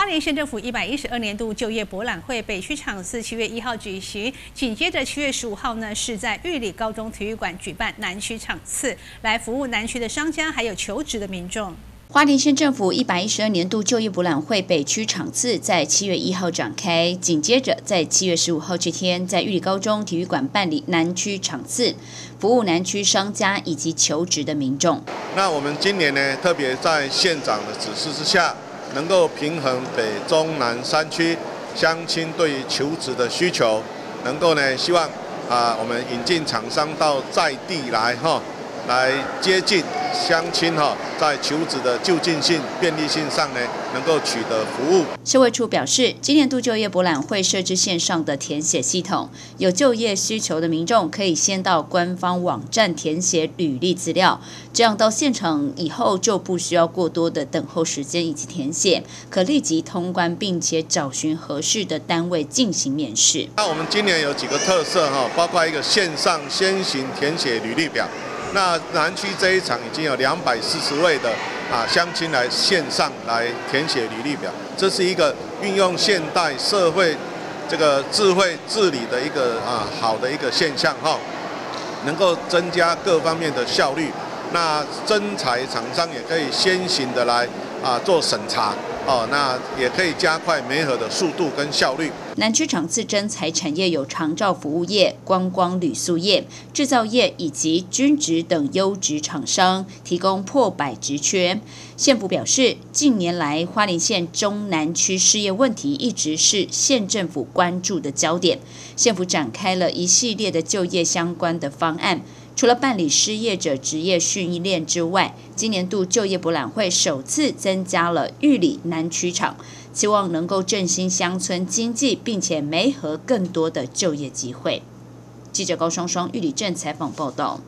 花莲县政府一百一十二年度就业博览会北区场次七月一号举行，紧接着七月十五号呢是在玉里高中体育馆举办南区场次，来服务南区的商家还有求职的民众。花莲县政府一百一十二年度就业博览会北区场次在七月一号展开，紧接着在七月十五号这天，在玉里高中体育馆办理南区场次，服务南区商家以及求职的民众。那我们今年呢，特别在县长的指示之下，能够平衡北中南三区乡亲对于求职的需求，能够呢，希望啊，我们引进厂商到在地来哈。来接近乡亲哈，在求职的就近性、便利性上呢，能够取得服务。社会处表示，今年度就业博览会设置线上的填写系统，有就业需求的民众可以先到官方网站填写履历资料，这样到现场以后就不需要过多的等候时间以及填写，可立即通关，并且找寻合适的单位进行面试。那我们今年有几个特色哈，包括一个线上先行填写履历表。那南区这一场已经有两百四十位的啊乡亲来线上来填写履历表，这是一个运用现代社会这个智慧治理的一个啊好的一个现象哈，能够增加各方面的效率。那征才厂商也可以先行的来啊做审查。哦，那也可以加快媒合的速度跟效率。南区场自征才产业有长照服务业、观光旅宿业、制造业以及军职等优质厂商，提供破百职缺。县府表示，近年来花莲县中南区失业问题一直是县政府关注的焦点，县府展开了一系列的就业相关的方案。除了办理失业者职业训练之外，今年度就业博览会首次增加了玉里南区场，希望能够振兴乡村经济，并且媒合更多的就业机会。记者高双双玉里镇采访报道。